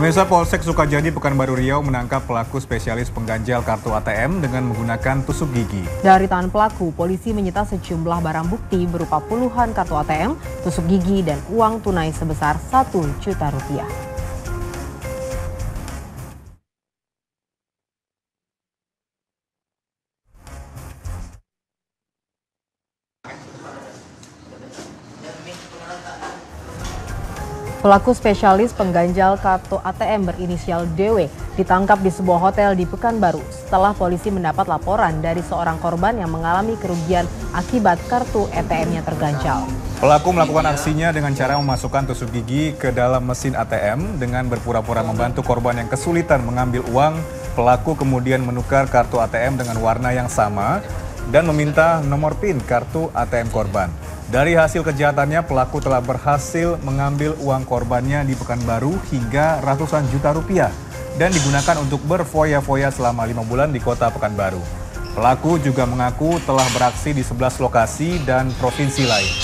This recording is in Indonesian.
Pemirsa Polsek Sukajadi Pekanbaru Riau menangkap pelaku spesialis pengganjal kartu ATM dengan menggunakan tusuk gigi. Dari tangan pelaku, polisi menyita sejumlah barang bukti berupa puluhan kartu ATM, tusuk gigi, dan uang tunai sebesar 1 juta rupiah. Pelaku spesialis pengganjal kartu ATM berinisial DW ditangkap di sebuah hotel di Pekanbaru setelah polisi mendapat laporan dari seorang korban yang mengalami kerugian akibat kartu ATM-nya terganjal. Pelaku melakukan aksinya dengan cara memasukkan tusuk gigi ke dalam mesin ATM dengan berpura-pura membantu korban yang kesulitan mengambil uang. Pelaku kemudian menukar kartu ATM dengan warna yang sama dan meminta nomor PIN kartu ATM korban. Dari hasil kejahatannya, pelaku telah berhasil mengambil uang korbannya di Pekanbaru hingga ratusan juta rupiah dan digunakan untuk berfoya-foya selama lima bulan di kota Pekanbaru. Pelaku juga mengaku telah beraksi di 11 lokasi dan provinsi lain.